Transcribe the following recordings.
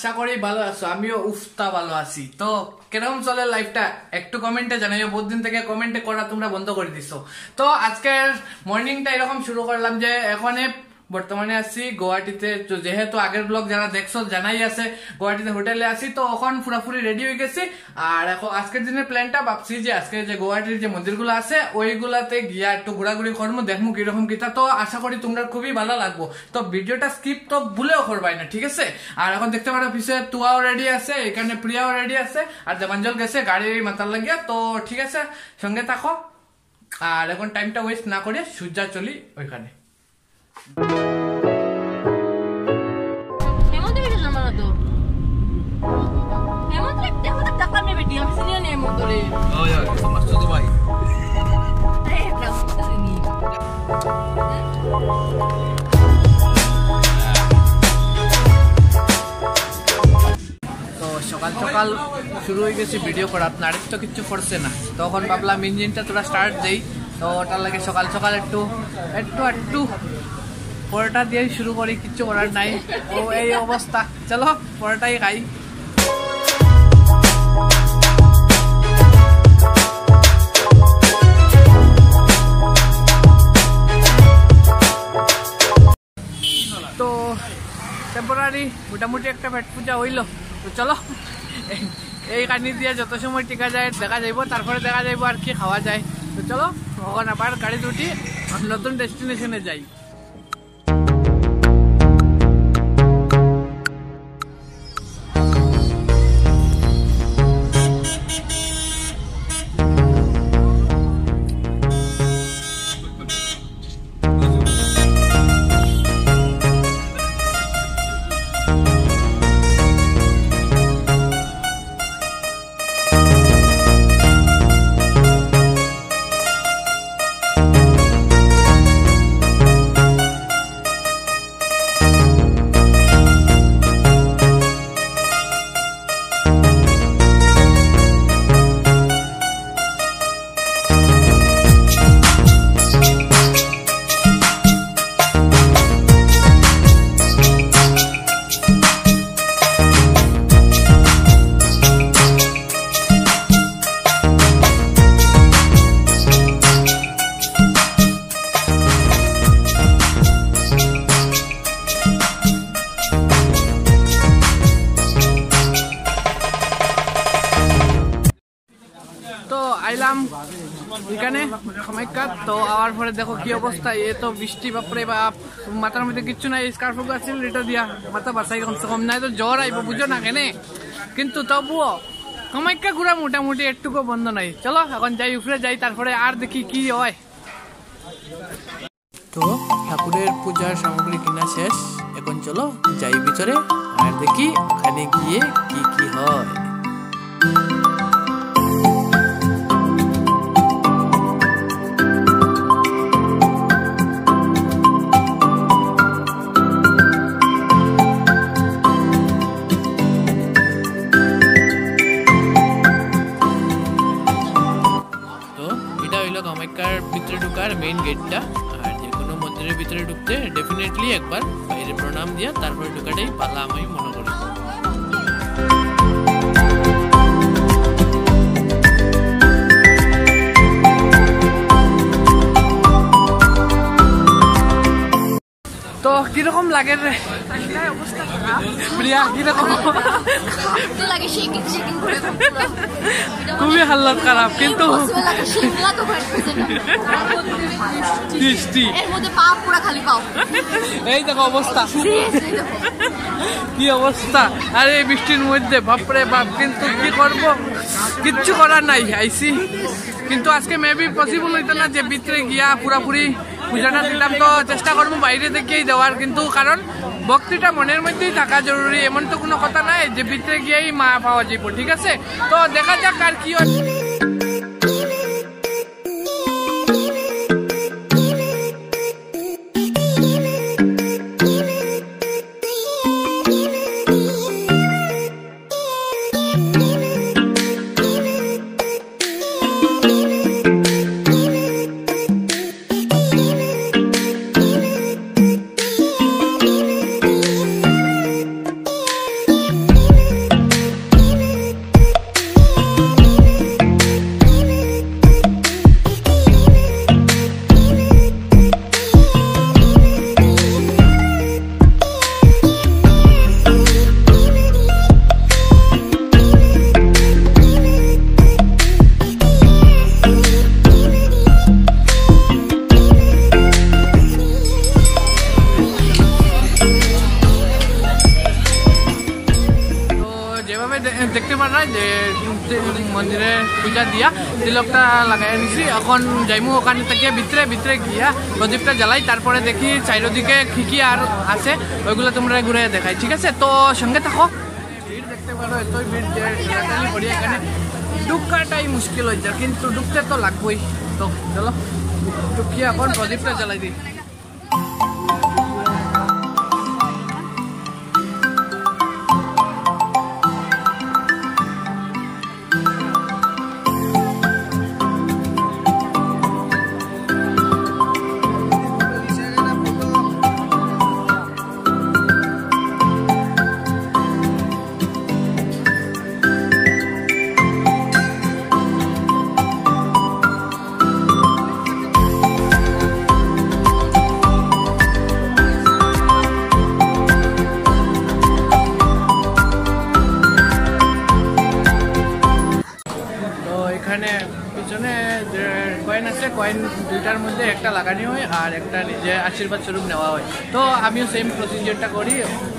আশা করি ভালো আছো, আমিও উফতা ভালো আছি। তো কীরকম চলে লাইফটা একটু কমেন্টে জানাইও বহুদিন থেকে কমেন্টে করা তোমরা বন্ধ করে দিছো। তো আজকের মর্নিংটা এরকম শুরু করলাম যে এখানে বর্তমানে আছি গুয়াহাটিতে। যেহেতু আগের ব্লগ যারা দেখছ, জানাই আছে, গুয়াহাটিতে হোটেলে আছি, তো ওখান পুরাপুরি রেডি হয়ে গেছি। আর এখন আজকের দিনের প্ল্যানটা ভাবছি যে আজকে যে গুয়াহাটির যে মন্দিরগুলো আছে, ওইগুলাতে গিয়া একটু ঘোরাঘুরি করব দেখব কীরকম কিতা তো। আশা করি তোমরা খুবই ভালো লাগবো। তো ভিডিওটা স্কিপ তো ভুলেও করবাই না, ঠিক আছে? আর এখন দেখতে পারো পিছে তুয়াও রেডি আছে, এখানে প্রিয়াও রেডি আছে, আর দেবাঞ্জল গেছে গাড়ি মাতার লাগিয়া। তো ঠিক আছে, সঙ্গে থাকো। আর এখন টাইমটা ওয়েস্ট না করে সূর্যা চলি ওইখানে। তো সকাল সকাল শুরু হয়ে গেছে ভিডিও করার নারীর তো কিচ্ছু করছে না। তখন ভাবলাম ইঞ্জিনটা তোরা স্টার্ট দেই। তো ওটার লাগে সকাল সকাল একটু একটু একটু পরোটা দিয়ে শুরু করি, কিচ্ছু করার নাই। ও, এই অবস্থা। চলো, পরোটাই খাই। তো টেম্পোরারি মোটামুটি একটা পেট পূজা হইল। তো চলো, এই- কানি দিয়ে যত সময় টিকা যায়, দেখা যাইব, তারপরে দেখা যাইব আর কি খাওয়া যায়। তো চলো এখন আবার গাড়ি দুটি নতুন ডেস্টিনেশনে যাই। আইলাম এখানে। তো আওয়ার পরে দেখো কি অবস্থা। এ তো বৃষ্টি, বাপরে বাপ। মাথার মধ্যে কিচ্ছু নাই, স্কার্ফ আছিল এটা দিয়া। মাথা বাসাই কমসে কম নাই, তো জ্বর আইব বুঝো না কেনে। কিন্তু তবুও, কামাখ্যা ঘুরা মোটামুটি একটুকু বন্ধ নাই। চলো, এখন যাই উপরে যাই, তারপরে আর দেখি কি হয়। তো ঠাকুরের পূজার সামগ্রী কিনা শেষ। এখন চলো, যাই ভিতরে, আর দেখি ওখানে গিয়ে কি কি হয়। গেটটা। আর যে কোনো মন্দিরের ভিতরে ঢুকতে ডেফিনেটলি একবার বাইরে প্রণাম দিয়া তারপরে ঢুকাটাই পালা আমি মনে করি। কীরকম লাগে রে? প্রিয়া কীরকম? লাগে শেকিং শেকিং করে খুবই হাল্লত খারাপ কিন্তু লাগে শিমলা তো ভাই বৃষ্টি এর মধ্যে পা পুরো খালি পাও। এই দেখো অবস্থা। কি অবস্থা? আরে এই বৃষ্টির মধ্যে বাপরে বাপ কিন্তু কি করব? কিচ্ছু করার নাই আইসি। কিন্তু আজকে মেবি পসিবল হইতো না যে ভিতরে গিয়া পুরাপুরি পূজাটা দিলাম তো চেষ্টা করব, বাইরে থেকেই দেওয়ার। কিন্তু কারণ, ভক্তিটা মনের মধ্যেই থাকা জরুরি, এমন তো কোনো কথা নাই যে ভিতরে গিয়েই মা পাওয়া যাইব, ঠিক আছে? তো দেখা যাক আর কি হয়। মন্দিরে পূজা দিয়া তিলকটা লাগাই নিছি এখন যাইমু ওখানে থেকে ভিতরে ভিতরে গিয়া প্রদীপটা জ্বালাই, তারপরে দেখি চারিদিকে কি কি আর আছে, ওইগুলো তোমরা ঘুরে দেখাই, ঠিক আছে? তো সঙ্গে থাকো। ভিড় দেখতে পারো, এতই ভিড় যে এখানে। ঢুকাটাই মুশকিল হয়ে যায়, কিন্তু ঢুকতে তো লাগবেই। তো চলো, ঢুকিয়ে এখন প্রদীপটা জ্বালাই দিই। কয়েন আছে, কয়েন দুইটার মধ্যে একটা লাগানি হয় আর একটা নিজে আশীর্বাদ স্বরূপ নেওয়া হয়। তো আমিও সেম প্রসিজিওরটা করি,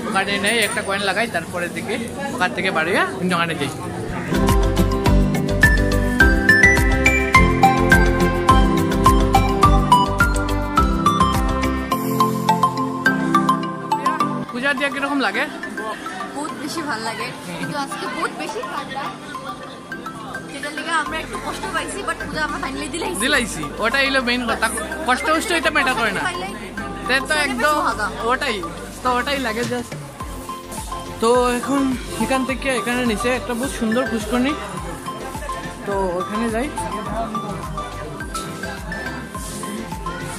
ওখানে নেই, একটা কয়েন লাগাই, তারপরে দিকে ওখান থেকে বাড়িয়া দোকানে যাই। পূজা দিয়া কীরকম লাগে? বহুত বেশি ভালো লাগে। কিন্তু আজকে বহুত বেশি ঠান্ডা। আমরা একটু কষ্ট পাইছি বাট পূজা আমরা ফাইনালি দিলাইছি। দিলাইছি। ওটাই হলো মেইন কথা। কষ্ট কষ্ট এটা ম্যাটার করে না। তে তো একদম ওটাই। তো ওটাই লাগে জাস্ট তো এখন এখান থেকে এখানে নিচে একটা বহুত সুন্দর পুষ্করণী। তো ওখানে যাই।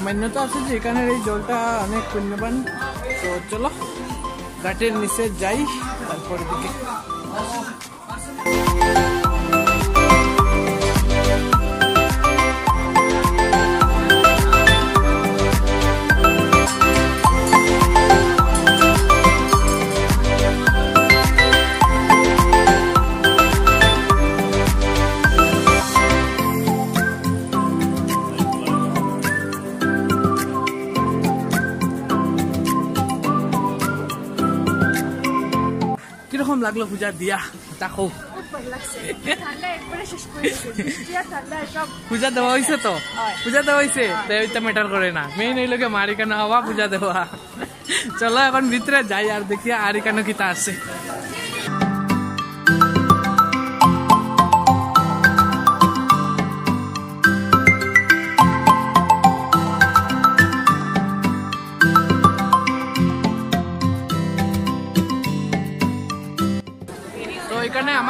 মান্যতা আছে যে এখানের এই জলটা অনেক পুণ্যবান। তো চলো ঘাটের নিচে যাই তারপরে দিকে। কীরকম লাগল পূজা দিয়া? দেখো। পূজা দেওয়া হয়েছে তো? পূজা দেওয়া হয়েছে তো ম্যাটার করে না। মেইন এই লোকে মারি কেন হওয়া, পূজা দেওয়া। চলো এখন ভিতরে যাই আর দেখি আর কেন কিতা আছে।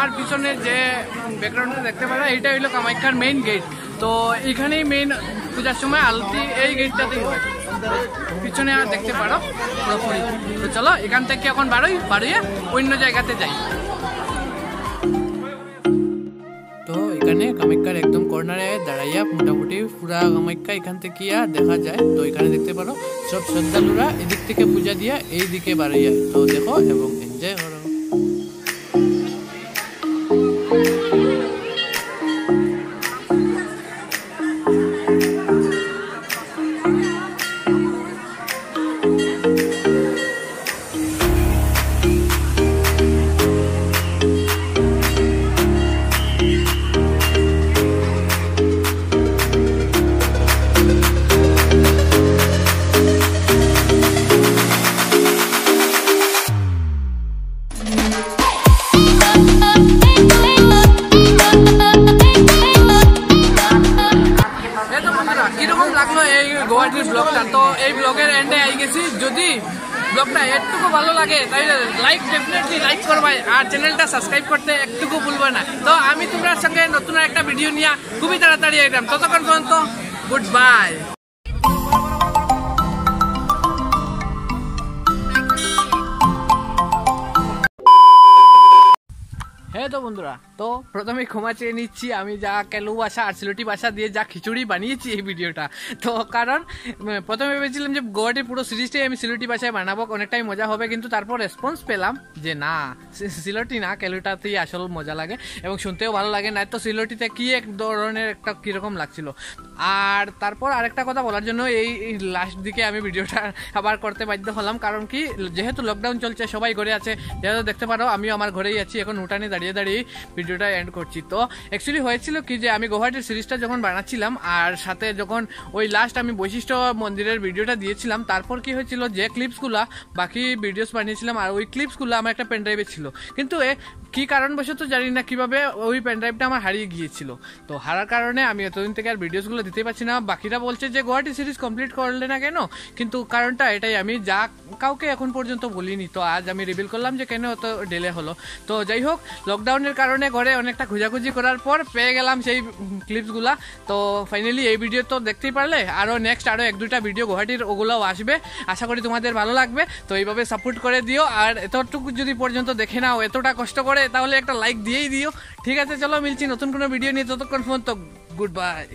আমার পিছনে যে ব্যাকগ্রাউন্ডটা দেখতে পারো, এইটা হইল কামাখ্যার মেইন গেট তো এখানেই মেইন পূজার সময় আলতি এই গেটটাতেই হয়। পিছনে আর দেখতে পারো পুরোপুরি। তো চলো, এখান থেকে এখন বারোই বারোইয়া অন্য জায়গাতে যাই। তো এখানে কামাখ্যার একদম কর্নারে দাঁড়াইয়া মোটামুটি পুরা কামাখ্যা এখান থেকে আর দেখা যায়। তো এখানে দেখতে পারো সব শ্রদ্ধালুরা এদিক থেকে পূজা দিয়া এই দিকে বাড়াইয়া। তো দেখো এবং এনজয় যদি ব্লগটা একটুকু ভালো লাগে, তাহলে লাইক ডেফিনেটলি লাইক করবাই আর চ্যানেলটা সাবস্ক্রাইব করতে একটুকু ভুলবে না। তো আমি তোমার সঙ্গে নতুন একটা ভিডিও নিয়ে খুবই তাড়াতাড়ি একদম ততক্ষণ পর্যন্ত গুড বাই হ্যাঁ তো বন্ধুরা, তো প্রথমে ক্ষমা চেয়ে নিচ্ছি, আমি যা কেলু বাসা আর সিলেটি বাসা দিয়ে যা খিচুড়ি বানিয়েছি এই ভিডিওটা। তো কারণ প্রথমে ভেবেছিলাম যে গোয়াটির পুরো সিরিজটাই আমি সিলেটি বাসায় বানাবো, অনেকটাই মজা হবে, কিন্তু তারপর রেসপন্স পেলাম যে না সিলেটি না, কেলুটাতেই আসল মজা লাগে এবং শুনতেও ভালো লাগে না তো সিলেটিতে কি এক ধরনের একটা কীরকম লাগছিল। আর তারপর আরেকটা কথা বলার জন্য এই লাস্ট দিকে আমি ভিডিওটা আবার করতে বাধ্য হলাম। কারণ কি, যেহেতু লকডাউন চলছে, সবাই ঘরে আছে, যেহেতু দেখতে পারো আমি আমার ঘরেই আছি, এখন উঠানে দাঁড়িয়ে দাঁড়িয়ে ভিডিওটা এন্ড করছি। তো অ্যাকচুয়ালি হয়েছিল কি যে, আমি গুয়াহাটির সিরিজটা যখন বানাচ্ছিলাম, আর সাথে যখন ওই লাস্ট আমি বৈশিষ্ট্য মন্দিরের ভিডিওটা দিয়েছিলাম, তারপর কি হয়েছিল যে ক্লিপসগুলো বাকি ভিডিওস বানিয়েছিলাম, আর ওই ক্লিপসগুলো আমার একটা পেনড্রাইভে ছিল। কিন্তু কি কারণবশত জানি না কীভাবে ওই পেনড্রাইভটা আমার হারিয়ে গিয়েছিল। তো হারার কারণে আমি এতদিন থেকে আর ভিডিওসগুলো দিতে পারছি না। বাকিরা বলছে যে, গুয়াহাটি সিরিজ কমপ্লিট করলে না কেন? কিন্তু কারণটা এটাই, আমি যা কাউকে এখন পর্যন্ত বলিনি। তো আজ আমি রিভিল করলাম যে, কেন অত ডিলে হলো? তো যাই হোক লকডাউনের কারণে ঘরে অনেকটা খোঁজাখুঁজি করার পর পেয়ে গেলাম সেই ক্লিপসগুলা তো ফাইনালি এই ভিডিও তো দেখতেই পারলে আরও নেক্সট আরও এক দুটা ভিডিও গুয়াহাটির ওগুলোও আসবে। আশা করি তোমাদের ভালো লাগবে। তো এইভাবে সাপোর্ট করে দিও। আর এতটুকু যদি পর্যন্ত দেখে নাও, এতটা কষ্ট করে তাহলে একটা লাইক দিয়েই দিও। ঠিক আছে, চলো, মিলছি নতুন কোনো ভিডিও নিয়ে। ততক্ষণ ফোন তো গুড বাই।